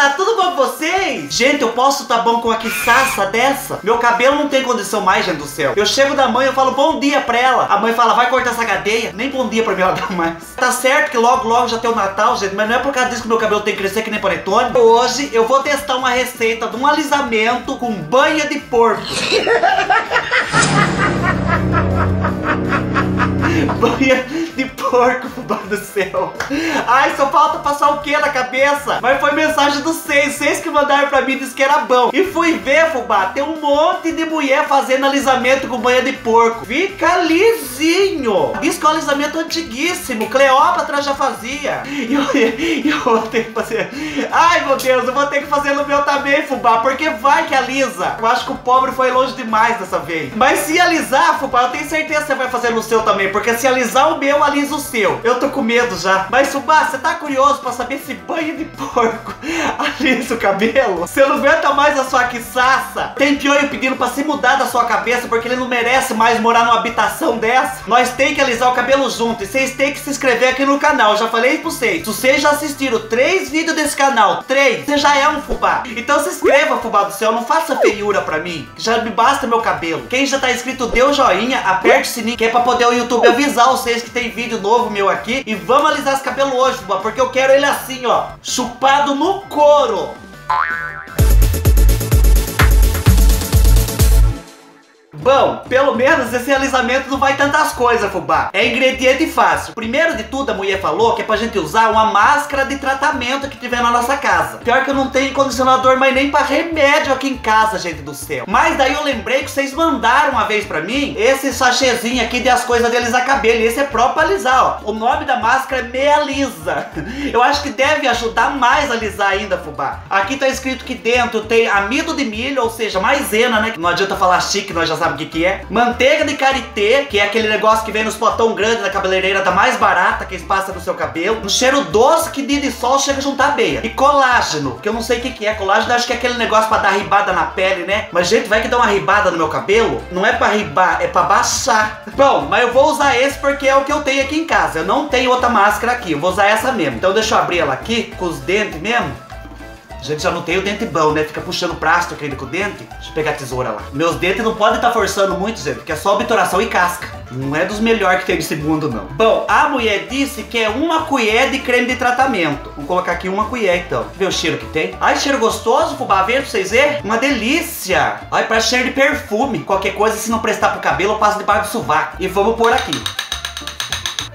Moçada, tudo bom com vocês? Gente, eu posso tá bom com a quiçaça dessa? Meu cabelo não tem condição mais, gente do céu. Eu chego da mãe, eu falo bom dia pra ela. A mãe fala, vai cortar essa cadeia. Nem bom dia pra mim ela dá mais. Tá certo que logo, logo já tem o Natal, gente, mas não é por causa disso que meu cabelo tem que crescer que nem panetone. Hoje eu vou testar uma receita de um alisamento com banha de porco. banha de porco, fubá do céu. Ai, só falta passar o que na cabeça? Mas foi mensagem dos seis. Seis que mandaram pra mim, disse que era bom. E fui ver, fubá, tem um monte de mulher fazendo alisamento com banha de porco. Fica lisinho. Diz que é um alisamento antiguíssimo. Cleópatra já fazia. E eu, eu vou ter que fazer... Ai, meu Deus, eu vou ter que fazer no meu também, fubá. Porque vai que alisa. Eu acho que o pobre foi longe demais dessa vez. Mas se alisar, fubá, eu tenho certeza que você vai fazer no seu também. Porque se alisar o meu, alisa o seu. Eu tô com medo já. Mas, Fubá, você tá curioso pra saber se banho de porco alisa o cabelo? Você não aguenta mais a sua quiçaça? Tem pioio pedindo pra se mudar da sua cabeça porque ele não merece mais morar numa habitação dessa? Nós tem que alisar o cabelo junto e vocês têm que se inscrever aqui no canal. Eu já falei pra vocês. Se vocês já assistiram três vídeos desse canal, três, você já é um fubá. Então se inscreva, fubá do céu. Não faça feiura pra mim. Já me basta meu cabelo. Quem já tá inscrito, dê o joinha, aperte o sininho, que é pra poder o YouTube avisar vocês que tem vídeo novo meu aqui. E vamos alisar esse cabelo hoje, porque eu quero ele assim, ó. Chupado no couro. Bom, pelo menos esse alisamento não vai tantas coisas, fubá. É ingrediente fácil. Primeiro de tudo, a mulher falou que é pra gente usar uma máscara de tratamento que tiver na nossa casa. Pior que eu não tenho condicionador, mas nem pra remédio aqui em casa, gente do céu. Mas daí eu lembrei que vocês mandaram uma vez pra mim esse sachêzinho aqui de as coisas de alisar cabelo. E esse é próprio alisar, ó. O nome da máscara é Meia Lisa. Eu acho que deve ajudar mais a alisar ainda, fubá. Aqui tá escrito que dentro tem amido de milho, ou seja, maisena, né? Não adianta falar chique, nós já sabemos o que, que é. Manteiga de karité, que é aquele negócio que vem nos potão grande da cabeleireira da mais barata que eles passam no seu cabelo. Um cheiro doce que dia de sol chega a juntar beia. E colágeno, que eu não sei o que, que é. Colágeno acho que é aquele negócio pra dar ribada na pele, né? Mas, gente, vai que dá uma ribada no meu cabelo? Não é pra ribar, é pra baixar. Bom, mas eu vou usar esse porque é o que eu tenho aqui em casa. Eu não tenho outra máscara aqui, eu vou usar essa mesmo. Então deixa eu abrir ela aqui, com os dentes mesmo. Gente já não tem o dente bom, né? Fica puxando plástico ainda com o dente. Deixa eu pegar a tesoura lá. Meus dentes não podem estar tá forçando muito, gente, porque é só obturação e casca. Não é dos melhores que tem nesse mundo, não. Bom, a mulher disse que é uma colher de creme de tratamento. Vamos colocar aqui uma colher, então. Vê o cheiro que tem. Ai, cheiro gostoso, fubá verde, pra vocês verem. Uma delícia. Ai, parece cheiro de perfume. Qualquer coisa, se não prestar pro cabelo, eu passo debaixo do sovaco. E vamos pôr aqui.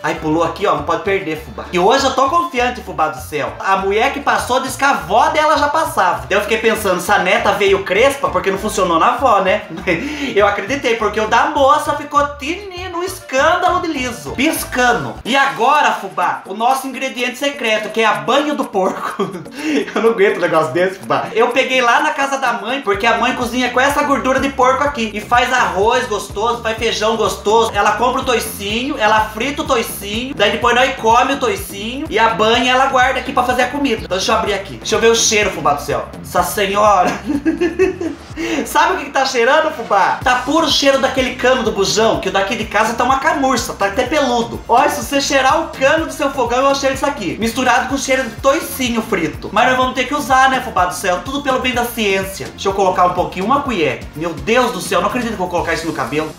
Ai, pulou aqui, ó, não pode perder, fubá. E hoje eu tô confiante, fubá do céu. A mulher que passou disse que a avó dela já passava. Eu fiquei pensando, se a neta veio crespa, porque não funcionou na avó, né? Eu acreditei, porque o da moça ficou tininho escândalo de liso. Piscando. E agora, fubá, o nosso ingrediente secreto, que é a banha do porco. eu não aguento um negócio desse, fubá. Eu peguei lá na casa da mãe, porque a mãe cozinha com essa gordura de porco aqui. E faz arroz gostoso, faz feijão gostoso. Ela compra o toicinho, ela frita o toicinho toicinho. Daí depois nós come o toicinho. E a banha ela guarda aqui pra fazer a comida. Então deixa eu abrir aqui. Deixa eu ver o cheiro, fubá do céu. Essa senhora. Sabe o que, que tá cheirando, fubá? Tá puro cheiro daquele cano do bujão. Que o daqui de casa tá uma camurça. Tá até peludo. Olha, se você cheirar o cano do seu fogão, eu cheiro isso aqui. Misturado com cheiro de toicinho frito. Mas nós vamos ter que usar, né, fubá do céu? Tudo pelo bem da ciência. Deixa eu colocar um pouquinho, uma colher. Meu Deus do céu, não acredito que vou colocar isso no cabelo.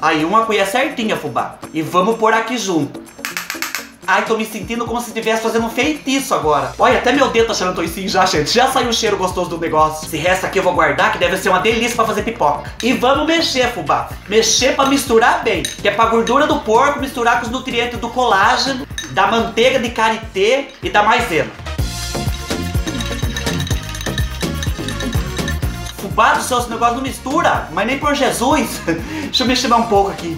Aí uma colher certinha, fubá. E vamos pôr aqui junto. Ai, tô me sentindo como se estivesse fazendo um feitiço agora. Olha, até meu dedo tá cheirando toicinho já, gente. Já saiu o cheiro gostoso do negócio. Esse resto aqui eu vou guardar, que deve ser uma delícia pra fazer pipoca. E vamos mexer, fubá. Mexer pra misturar bem. Que é pra gordura do porco misturar com os nutrientes do colágeno, da manteiga de karité e da maisena. Fubá do céu, esse negócio não mistura. Mas nem por Jesus. Deixa eu mexer um pouco aqui.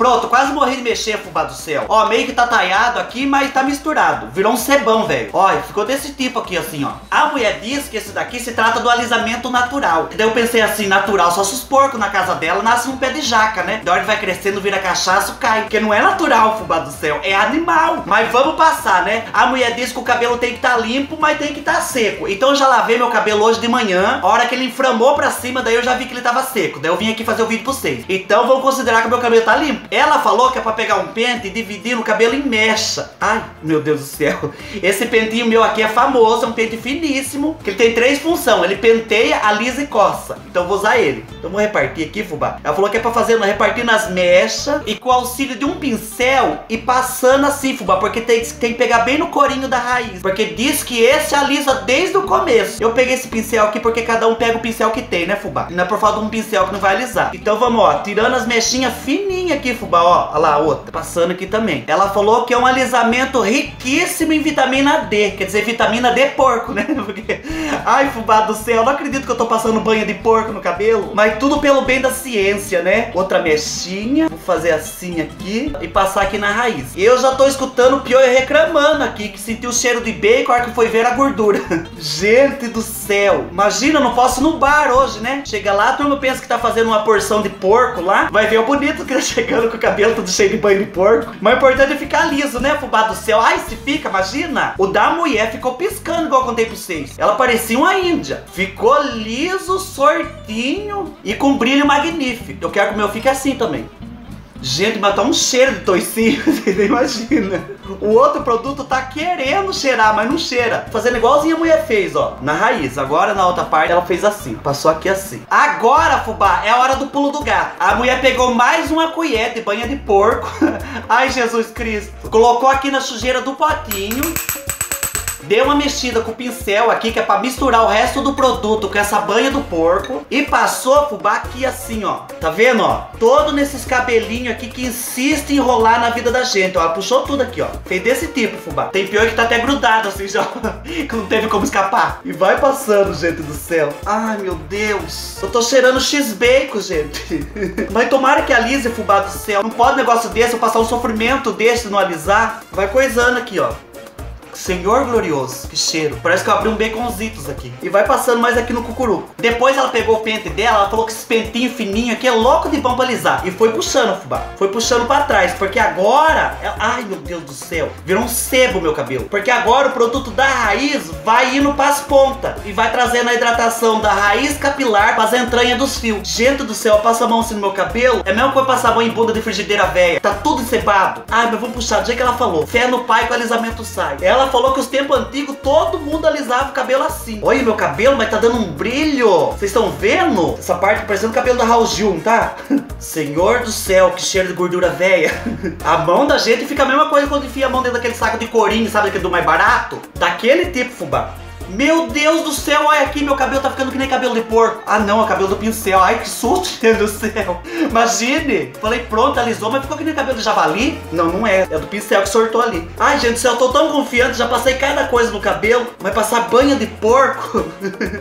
Pronto, quase morri de mexer, fubá do céu. Ó, meio que tá talhado aqui, mas tá misturado. Virou um cebão, velho. Ó, ficou desse tipo aqui, assim, ó. A mulher diz que esse daqui se trata do alisamento natural. Daí eu pensei assim, natural, só se os porcos na casa dela nascem um pé de jaca, né? Da hora que vai crescendo, vira cachaço, cai. Porque não é natural, fubá do céu, é animal. Mas vamos passar, né? A mulher diz que o cabelo tem que estar tá limpo, mas tem que estar tá seco. Então eu já lavei meu cabelo hoje de manhã. A hora que ele inflamou pra cima, daí eu já vi que ele tava seco. Daí eu vim aqui fazer o vídeo pra vocês. Então vamos considerar que meu cabelo tá limpo. Ela falou que é pra pegar um pente e dividir no cabelo em mecha. Ai, meu Deus do céu. Esse pentinho meu aqui é famoso, é um pente finíssimo, que ele tem três funções. Ele penteia, alisa e coça. Então vou usar ele. Então vou repartir aqui, fubá. Ela falou que é pra fazer, repartir nas mechas e com o auxílio de um pincel e passando assim, fubá, porque tem, tem que pegar bem no corinho da raiz. Porque diz que esse alisa desde o começo. Eu peguei esse pincel aqui porque cada um pega o pincel que tem, né, fubá? Não é por falta de um pincel que não vai alisar. Então vamos, ó, tirando as mechinhas fininhas aqui, fubá, ó. Olha lá, outra. Passando aqui também. Ela falou que é um alisamento riquíssimo em vitamina D. Quer dizer, vitamina D porco, né? Porque... Ai, fubá do céu, não acredito que eu tô passando banho de porco no cabelo. Mas tudo pelo bem da ciência, né? Outra mechinha. Vou fazer assim aqui e passar aqui na raiz. Eu já tô escutando o Pior reclamando aqui, que sentiu o cheiro de bacon, a hora que foi ver a gordura. Gente do céu. Imagina, não posso no bar hoje, né? Chega lá, a turma pensa que tá fazendo uma porção de porco lá. Vai ver o bonito que tá chegando com o cabelo todo cheio de banho de porco. Mas o importante é ficar liso, né, fubá do céu? Ai, se fica, imagina. O da mulher ficou piscando, igual eu contei pra vocês. Ela parecia uma índia. Ficou liso, sortinho e com brilho magnífico. Eu quero que o meu fique assim também. Gente, mas tá um cheiro de toicinho, você imagina. O outro produto tá querendo cheirar, mas não cheira. Fazendo igualzinho a mulher fez, ó. Na raiz. Agora na outra parte ela fez assim. Passou aqui assim. Agora, fubá, é hora do pulo do gato. A mulher pegou mais uma colher de banha de porco. Ai, Jesus Cristo. Colocou aqui na sujeira do potinho. Deu uma mexida com o pincel aqui, que é pra misturar o resto do produto com essa banha do porco. E passou fubá aqui assim, ó. Tá vendo, ó? Todo nesses cabelinhos aqui que insiste em enrolar na vida da gente, ó. Ela puxou tudo aqui, ó. Fez desse tipo, fubá. Tem pior que tá até grudado assim, já. que não teve como escapar. E vai passando, gente do céu. Ai, meu Deus. Eu tô cheirando X-Bacon, gente. Mas tomara que alise, fubá do céu. Não pode negócio desse, eu passar um sofrimento desse não alisar. Vai coisando aqui, ó. Senhor glorioso, que cheiro. Parece que eu abri um baconzitos aqui. E vai passando mais aqui no cucuru. Depois ela pegou o pente dela, ela falou que esse pentinho fininho aqui é louco de bom pra alisar. E foi puxando, fubá. Foi puxando pra trás. Porque agora... Ela... Ai, meu Deus do céu. Virou um sebo meu cabelo. Porque agora o produto da raiz vai indo pras pontas. E vai trazendo a hidratação da raiz capilar pras entranhas dos fios. Gente do céu, passa a mão assim no meu cabelo. É mesmo que eu passar a mão em bunda de frigideira velha. Tá tudo encebado. Ai, mas vamos puxar. Do jeito que ela falou. Fé no pai que o alisamento sai. Ela falou que os tempos antigos todo mundo alisava o cabelo assim. Olha meu cabelo, mas tá dando um brilho. Vocês estão vendo? Essa parte parecendo o cabelo da Raul Gil, tá? Senhor do céu, que cheiro de gordura velha. A mão da gente fica a mesma coisa quando enfia a mão dentro daquele saco de corinho, sabe aquele do mais barato? Daquele tipo, fubá. Meu Deus do céu, olha aqui, meu cabelo tá ficando que nem cabelo de porco. Ah não, é cabelo do pincel. Ai, que susto, Deus do céu. Imagine. Falei, pronto, alisou, mas ficou que nem cabelo de javali? Não, não é. É do pincel que sortou ali. Ai, gente do céu, eu tô tão confiante, já passei cada coisa no cabelo. Mas passar banha de porco?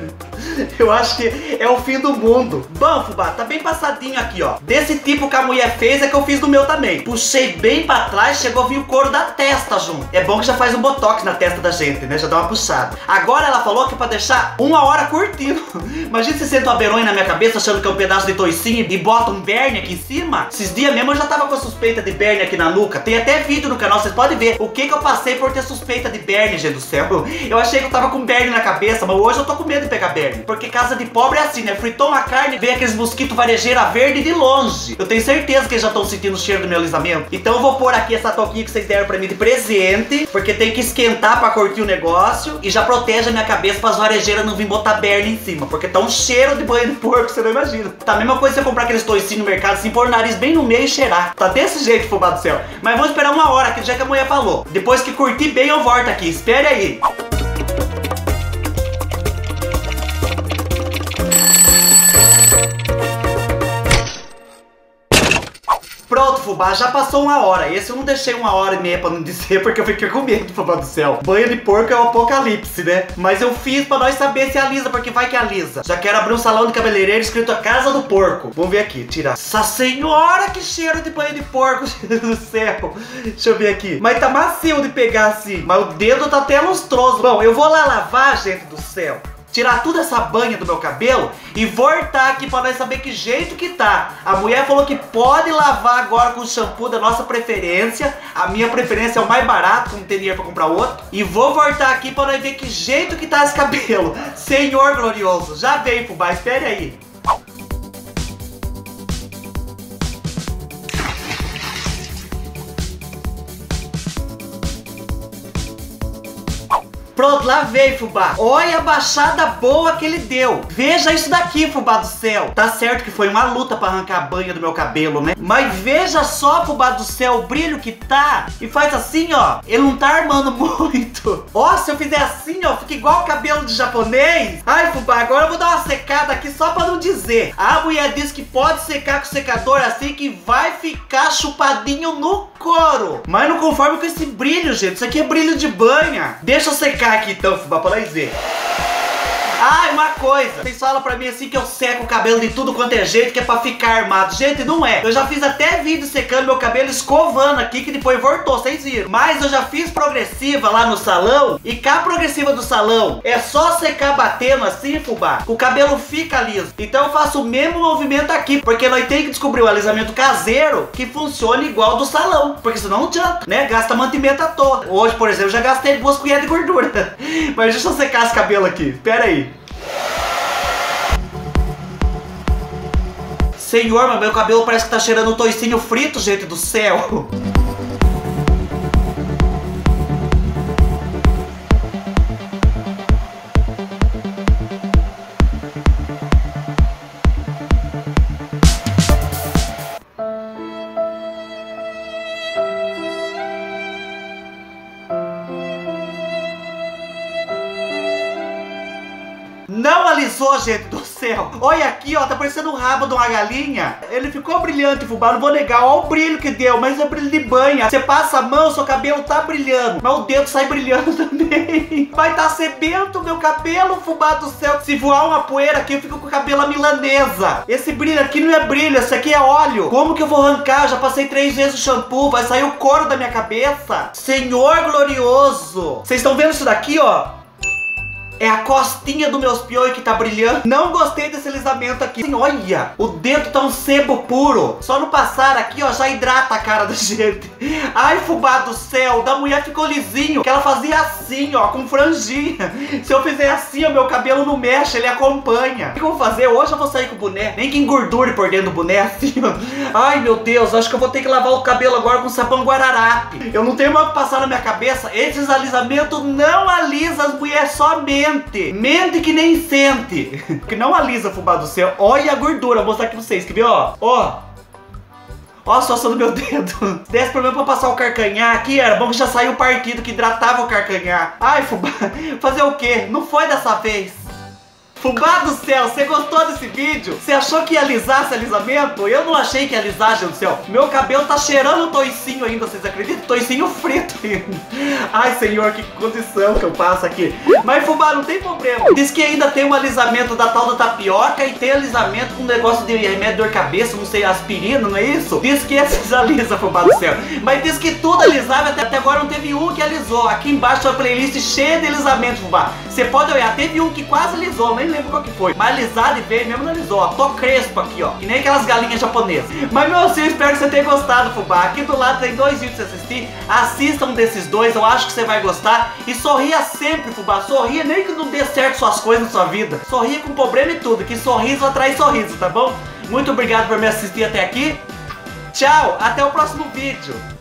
eu acho que é o fim do mundo. Bom, fubá, tá bem passadinho aqui, ó. Desse tipo que a mulher fez é que eu fiz no meu também. Puxei bem pra trás, chegou a vir o couro da testa junto. É bom que já faz um botox na testa da gente, né? Já dá uma puxada. Agora ela falou que é pra deixar uma hora curtindo. Imagina se senta uma beronha na minha cabeça achando que é um pedaço de toicinho e bota um berne aqui em cima. Esses dias mesmo eu já tava com suspeita de berne aqui na nuca. Tem até vídeo no canal, vocês podem ver o que que eu passei por ter suspeita de berne, gente do céu. Eu achei que eu tava com berne na cabeça, mas hoje eu tô com medo de pegar berne. Porque casa de pobre é assim, né? Fritou uma carne, vem aqueles mosquitos varejeira verde de longe. Eu tenho certeza que eles já estão sentindo o cheiro do meu alisamento. Então eu vou pôr aqui essa toquinha que vocês deram pra mim de presente, porque tem que esquentar pra curtir o negócio e já protege a minha cabeça para as varejeiras não vir botar berne em cima, porque tá um cheiro de banho de porco, você não imagina. Tá a mesma coisa você comprar aqueles toicinhos no mercado, assim, pôr o nariz bem no meio e cheirar. Tá desse jeito, fubá do céu. Mas vamos esperar uma hora, que já que a mulher falou. Depois que curtir bem, eu volto aqui. Espere aí. Pronto, fubá, já passou uma hora. Esse eu não deixei uma hora e meia pra não dizer, porque eu fiquei com medo, fubá do céu. Banho de porco é o apocalipse, né? Mas eu fiz pra nós saber se alisa, porque vai que alisa. Já quero abrir um salão de cabeleireiro escrito a Casa do Porco. Vamos ver aqui, tirar. Nossa senhora, que cheiro de banho de porco, do céu. Deixa eu ver aqui. Mas tá macio de pegar assim. Mas o dedo tá até lustroso. Bom, eu vou lá lavar, gente do céu tirar toda essa banha do meu cabelo e voltar aqui pra nós saber que jeito que tá. A mulher falou que pode lavar agora com o shampoo da nossa preferência. A minha preferência é o mais barato, não tem dinheiro pra comprar outro. E vou voltar aqui pra nós ver que jeito que tá esse cabelo. Senhor glorioso, já veio, fubá, espere aí. Pronto, lavei, fubá. Olha a baixada boa que ele deu. Veja isso daqui, fubá do céu. Tá certo que foi uma luta pra arrancar a banha do meu cabelo, né? Mas veja só, fubá do céu, o brilho que tá. E faz assim, ó. Ele não tá armando muito. Ó, se eu fizer assim, ó, fica igual o cabelo de japonês. Ai, fubá, agora eu vou dar uma secada aqui só pra não dizer. A mulher disse que pode secar com secador assim que vai ficar chupadinho no couro. Mas não conforme com esse brilho, gente. Isso aqui é brilho de banha. Deixa eu secar aqui então, fubá, pra nós ver. Ah, uma coisa. Vocês falam pra mim assim que eu seco o cabelo de tudo quanto é jeito, que é pra ficar armado. Gente, não é. Eu já fiz até vídeo secando meu cabelo, escovando aqui, que depois voltou, vocês viram. Mas eu já fiz progressiva lá no salão, e cá progressiva do salão é só secar batendo assim, fubá, o cabelo fica liso. Então eu faço o mesmo movimento aqui, porque nós temos que descobrir o alisamento caseiro que funcione igual do salão. Porque senão não adianta, né? Gasta mantimento à toa. Hoje, por exemplo, eu já gastei duas colheres de gordura. Mas deixa eu secar esse cabelo aqui. Pera aí. Senhor, meu cabelo parece que tá cheirando um toicinho frito, gente do céu. Céu. Olha aqui, ó, tá parecendo o rabo de uma galinha. Ele ficou brilhante, fubá, não vou negar. Olha o brilho que deu, mas é brilho de banha. Você passa a mão, seu cabelo tá brilhando. Mas o dedo sai brilhando também. Vai tá sebento meu cabelo, fubá do céu. Se voar uma poeira aqui, eu fico com o cabelo milanesa. Esse brilho aqui não é brilho, esse aqui é óleo. Como que eu vou arrancar? Já passei três vezes o shampoo, vai sair o couro da minha cabeça. Senhor glorioso. Vocês estão vendo isso daqui, ó? É a costinha dos meus piões que tá brilhando. Não gostei desse alisamento aqui. Olha, o dedo tá um sebo puro. Só no passar aqui, ó, já hidrata a cara da gente. Ai, fubá do céu, da mulher ficou lisinho. Que ela fazia assim, ó, com franjinha. Se eu fizer assim, o meu cabelo não mexe, ele acompanha. O que eu vou fazer? Hoje eu vou sair com o boné. Nem que engordure por dentro do boné assim, ó. Ai, meu Deus, acho que eu vou ter que lavar o cabelo agora com sabão guararape. Eu não tenho mais o que passar na minha cabeça. Esses alisamentos não alisam as mulheres somente mente. Mente que nem sente. Que não alisa fubá do céu. Olha a gordura. Vou mostrar aqui pra vocês. Quer ver, ó? Ó. Ó a situação do meu dedo. Se desse problema pra passar o carcanhar aqui, era bom que já saiu o partido que hidratava o carcanhar. Ai, fubá. Fazer o quê? Não foi dessa vez. Fubá do céu, você gostou desse vídeo? Você achou que ia alisar esse alisamento? Eu não achei que ia alisar, gente do céu. Meu cabelo tá cheirando toicinho ainda, vocês acreditam? Toicinho frito ainda. Ai, senhor, que condição que eu passo aqui. Mas, Fubá, não tem problema. Diz que ainda tem um alisamento da tal da tapioca e tem alisamento com um negócio de remédio dor cabeça, não sei, aspirina, não é isso? Diz que esses alisa, Fubá do céu. Mas diz que tudo alisava, até, até agora não teve um que alisou. Aqui embaixo a playlist cheia de alisamento, Fubá. Você pode olhar, teve um que quase alisou, lembro qual que foi. Mas alisado e veio mesmo não alisou, ó. Tô crespo aqui, ó. Que nem aquelas galinhas japonesas. Mas, meu filho, espero que você tenha gostado, fubá. Aqui do lado tem dois vídeos pra você assistir. Assistam desses dois, eu acho que você vai gostar. E sorria sempre, fubá. Sorria, nem que não dê certo suas coisas na sua vida. Sorria com problema e tudo, que sorriso atrai sorriso, tá bom? Muito obrigado por me assistir até aqui. Tchau, até o próximo vídeo.